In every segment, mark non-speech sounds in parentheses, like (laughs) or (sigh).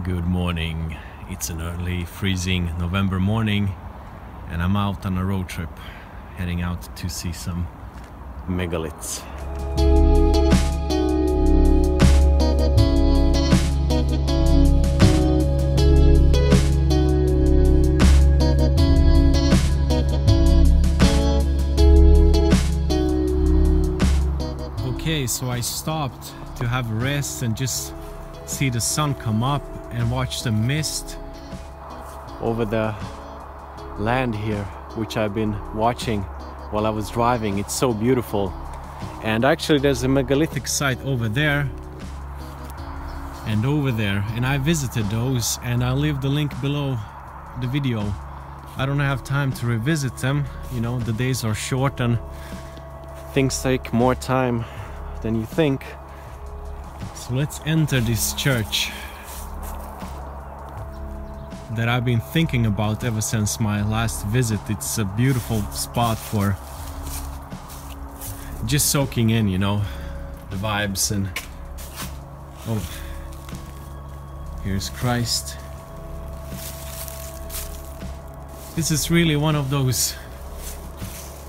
Good morning. It's an early freezing November morning and I'm out on a road trip heading out to see some megaliths. Okay, so I stopped to have rest and just see the sun come up and watch the mist over the land here which I've been watching while I was driving. It's so beautiful. And actually there's a megalithic site over there and over there. And I visited those and I'll leave the link below the video. I don't have time to revisit them. You know the days are short and things take more time than you think so let's enter this church that I've been thinking about ever since my last visit. It's a beautiful spot for just soaking in, you know, the vibes and oh, here's Christ. This is really one of those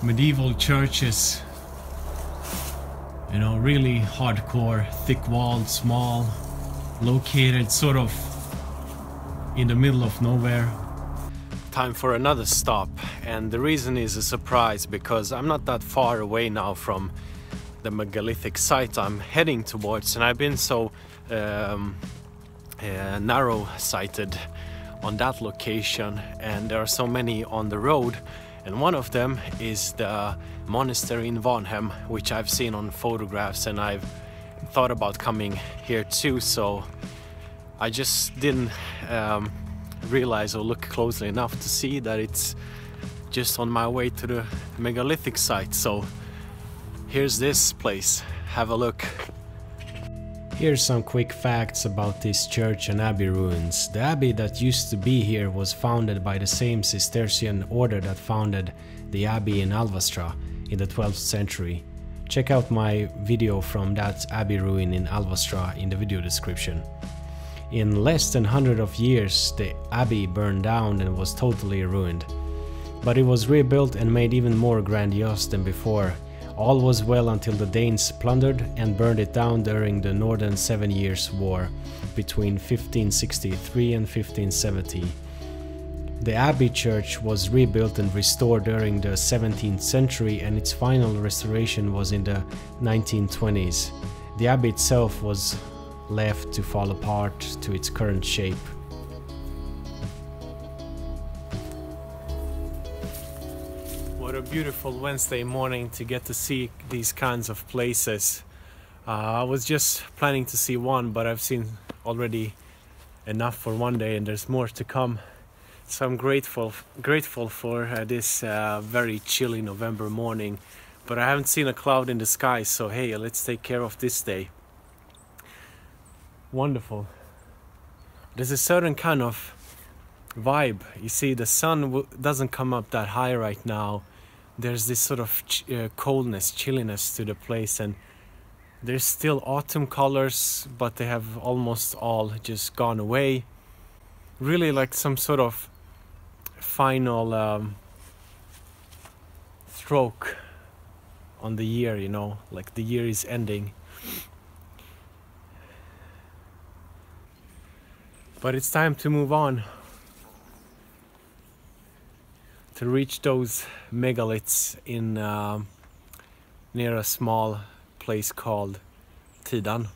medieval churches, you know, really hardcore, thick walled, small, located sort of in the middle of nowhere. Time for another stop, and the reason is a surprise because I'm not that far away now from the megalithic site I'm heading towards, and I've been so um, uh, narrow sighted on that location, and there are so many on the road. And one of them is the monastery in Varnhem, which I've seen on photographs, and I've thought about coming here too. So I just didn't um, realize or look closely enough to see that it's just on my way to the megalithic site. So here's this place. Have a look. Here's some quick facts about this church and abbey ruins. The abbey that used to be here was founded by the same Cistercian order that founded the abbey in Alvastra in the 12th century. Check out my video from that abbey ruin in Alvastra in the video description. In less than 100 of years, the abbey burned down and was totally ruined. But it was rebuilt and made even more grandiose than before. All was well until the Danes plundered and burned it down during the Northern Seven Years' War between 1563 and 1570. The abbey church was rebuilt and restored during the 17th century and its final restoration was in the 1920s. The abbey itself was left to fall apart to its current shape. Beautiful Wednesday morning to get to see these kinds of places. Uh, I was just planning to see one, but I've seen already enough for one day and there's more to come. So I'm grateful grateful for uh, this uh, very chilly November morning, but I haven't seen a cloud in the sky, so hey, let's take care of this day wonderful. There's a certain kind of vibe. You see, the sun doesn't come up that high right now. There's this sort of ch uh, coldness, chilliness to the place, and there's still autumn colors, but they have almost all just gone away. Really, like some sort of final um, stroke on the year, you know, like the year is ending. But it's time to move on to reach those megaliths in uh, near a small place called Tidan.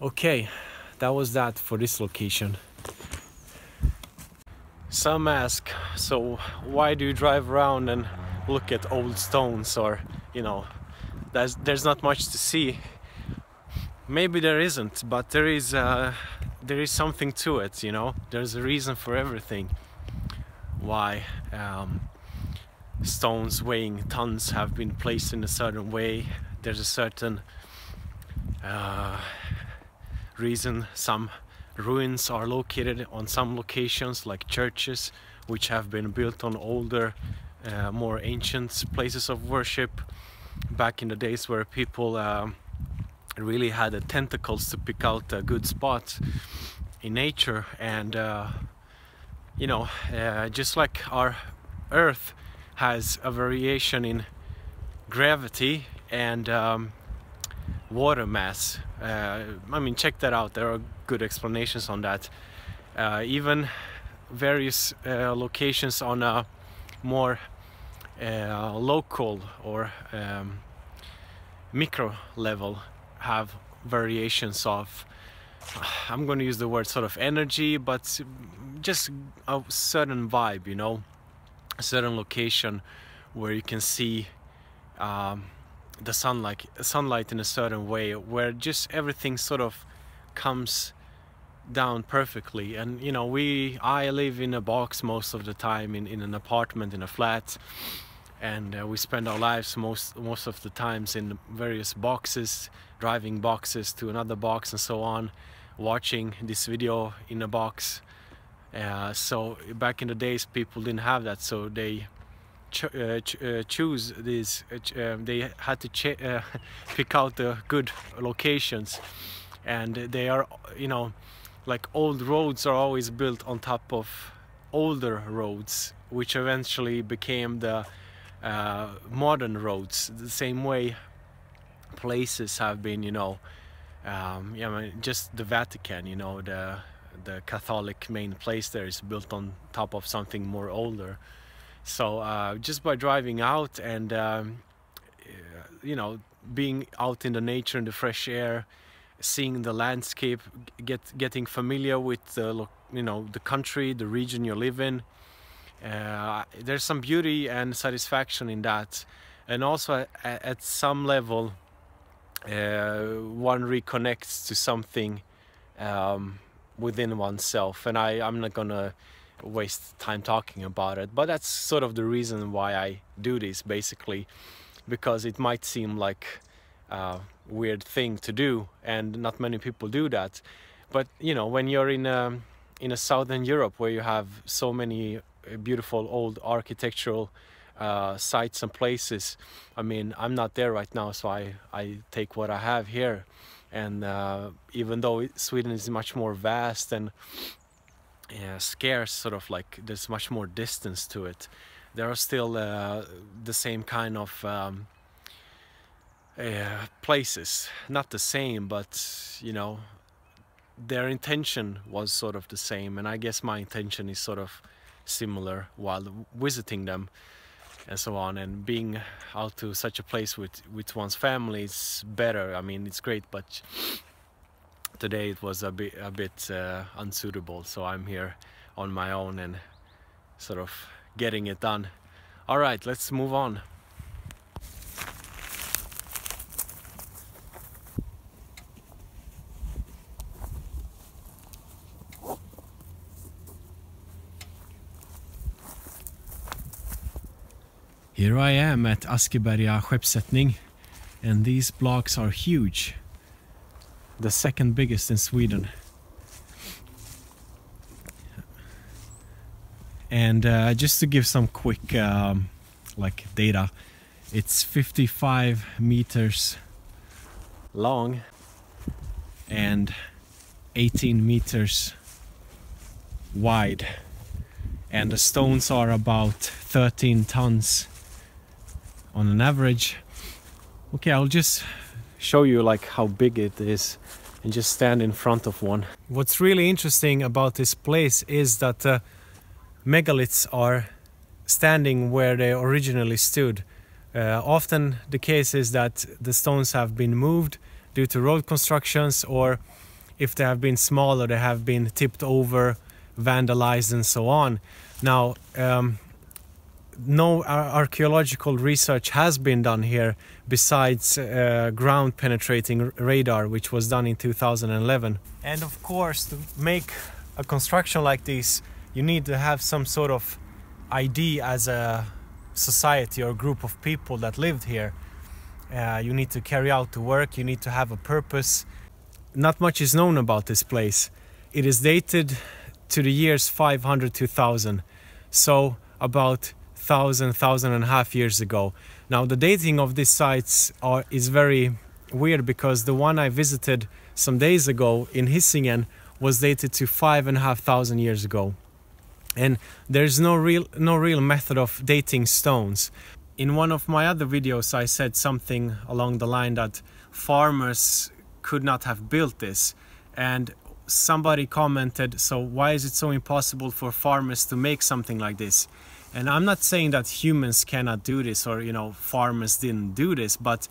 Okay, that was that for this location. Some ask, so why do you drive around and look at old stones or, you know, there's, there's not much to see maybe there isn't but there is uh, there is something to it you know there's a reason for everything why um, stones weighing tons have been placed in a certain way. There's a certain uh, reason some ruins are located on some locations like churches which have been built on older uh, more ancient places of worship. Back in the days where people um, really had the tentacles to pick out a good spot in nature and uh, you know uh, just like our earth has a variation in gravity and um, water mass. Uh, I mean check that out. There are good explanations on that. Uh, even various uh, locations on a more uh, local or um, micro level have variations of I'm going to use the word sort of energy but just a certain vibe you know? A certain location where you can see um, the sunlight sunlight in a certain way where just everything sort of comes down perfectly. And you know we I live in a box most of the time in, in an apartment in a flat and uh, we spend our lives most most of the times in various boxes driving boxes to another box and so on watching this video in a box. Uh, so back in the days people didn't have that so they ch uh, ch uh, choose these uh, um, they had to uh, (laughs) pick out the good locations. And they are you know like old roads are always built on top of older roads which eventually became the uh, modern roads the same way places have been you know um, yeah, I mean, just the Vatican you know the the Catholic main place there is built on top of something more older. So uh, just by driving out and um, you know being out in the nature in the fresh air seeing the landscape get getting familiar with the you know the country the region you live in uh, there's some beauty and satisfaction in that. And also at, at some level uh, one reconnects to something um, within oneself. And I, I'm not gonna waste time talking about it but that's sort of the reason why I do this basically because it might seem like a weird thing to do and not many people do that. But you know when you're in a in a southern Europe where you have so many beautiful old architectural uh, sites and places. I mean, I'm not there right now, so I, I take what I have here. And uh, even though Sweden is much more vast and uh, scarce, sort of like there's much more distance to it, there are still uh, the same kind of um, uh, places. Not the same, but you know, their intention was sort of the same. And I guess my intention is sort of similar while visiting them and so on. And being out to such a place with with one's family is better. I mean it's great but today it was a bit a bit uh, unsuitable. So i'm here on my own and sort of getting it done. All right let's move on Here I am at Askeberga skeppssättning and these blocks are huge. The second biggest in Sweden. And uh, just to give some quick um, like data, it's 55 meters long and 18 meters wide and the stones are about 13 tons on an average. Okay, I'll just show you like how big it is and just stand in front of one. What's really interesting about this place is that uh, megaliths are standing where they originally stood. Uh, often the case is that the stones have been moved due to road constructions or if they have been smaller they have been tipped over, vandalized and so on. Now um, no archaeological research has been done here besides uh, ground penetrating radar which was done in 2011 and of course to make a construction like this you need to have some sort of ID as a society or group of people that lived here. Uh, you need to carry out the work you need to have a purpose. Not much is known about this place. It is dated to the years 500 to 1000 so about thousand, thousand and a half years ago. Now the dating of these sites are, is very weird because the one I visited some days ago in Hisingen was dated to five and a half thousand years ago. And there's no real no real method of dating stones. In one of my other videos I said something along the line that farmers could not have built this and somebody commented so why is it so impossible for farmers to make something like this and i'm not saying that humans cannot do this or you know farmers didn't do this but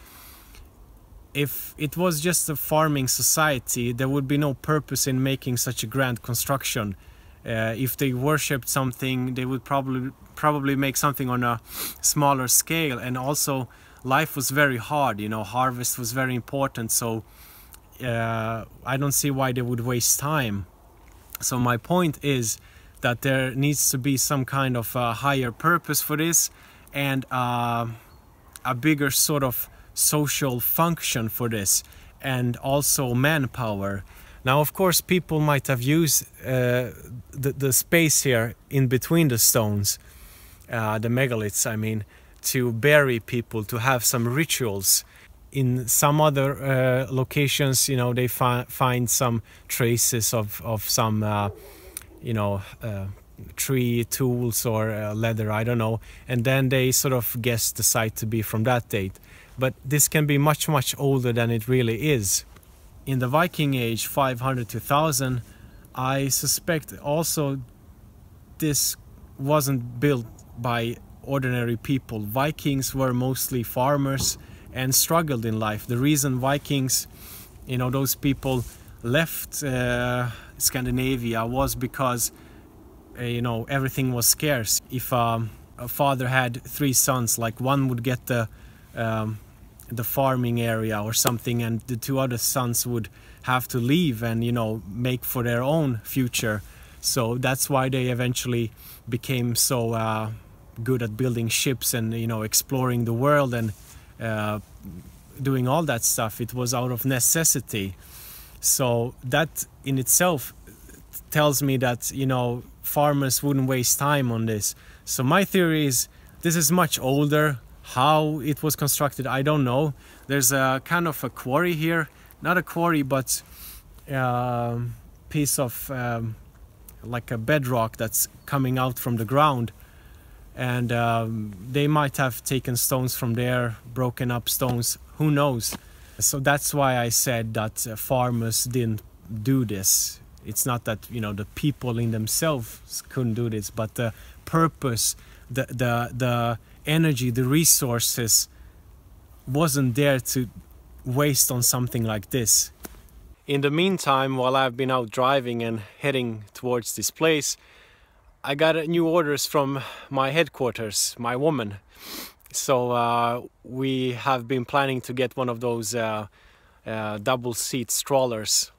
if it was just a farming society there would be no purpose in making such a grand construction. Uh, if they worshipped something they would probably probably make something on a smaller scale. And also life was very hard you know harvest was very important. So uh, I don't see why they would waste time. So my point is that there needs to be some kind of higher purpose for this and uh, a bigger sort of social function for this and also manpower. Now, of course, people might have used uh, the, the space here in between the stones, uh, the megaliths, I mean, to bury people, to have some rituals in some other uh, locations, you know, they fi find some traces of of some, uh, you know, uh, tree tools or uh, leather, I don't know, and then they sort of guess the site to be from that date. But this can be much much older than it really is. In the Viking Age, 500 to 1000, I suspect also this wasn't built by ordinary people. Vikings were mostly farmers and struggled in life. The reason Vikings, you know, those people left uh, Scandinavia was because, uh, you know, everything was scarce. If um, a father had three sons, like one would get the um, the farming area or something, and the two other sons would have to leave and you know make for their own future. So that's why they eventually became so uh, good at building ships and you know exploring the world and uh, doing all that stuff it was out of necessity so that in itself tells me that you know farmers wouldn't waste time on this. So my theory is this is much older. How it was constructed i don't know. There's a kind of a quarry here. Not a quarry but a um, piece of um, like a bedrock that's coming out from the ground. And um, they might have taken stones from there, broken up stones, who knows. So that's why I said that uh, farmers didn't do this. It's not that you know the people in themselves couldn't do this, but the purpose, the the the energy, the resources wasn't there to waste on something like this. In the meantime, while I've been out driving and heading towards this place, I got new orders from my headquarters, my woman. So uh, we have been planning to get one of those uh, uh, double seat strollers.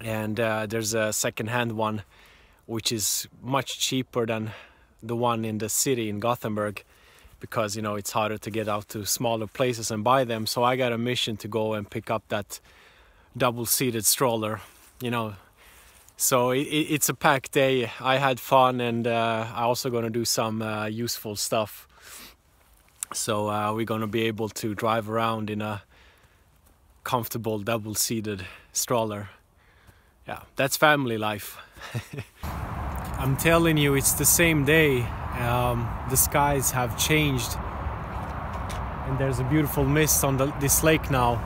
And uh, there's a second-hand one which is much cheaper than the one in the city in Gothenburg because you know it's harder to get out to smaller places and buy them. So I got a mission to go and pick up that double-seated stroller. You know, so it, it's a packed day. I had fun and uh, I also gonna do some uh, useful stuff. So uh, we're gonna be able to drive around in a comfortable double-seated stroller. Yeah, that's family life. (laughs) I'm telling you, it's the same day. Um, the skies have changed and there's a beautiful mist on the, this lake now.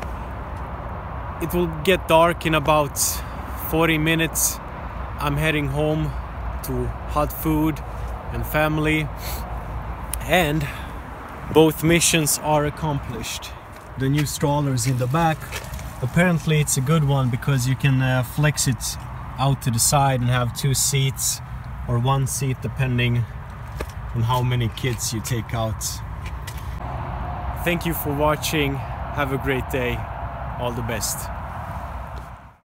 It will get dark in about 40 minutes I'm heading home to hot food and family and both missions are accomplished. The new stroller is in the back apparently it's a good one because you can uh, flex it out to the side and have two seats or one seat depending on how many kids you take out. Thank you for watching. Have a great day. All the best.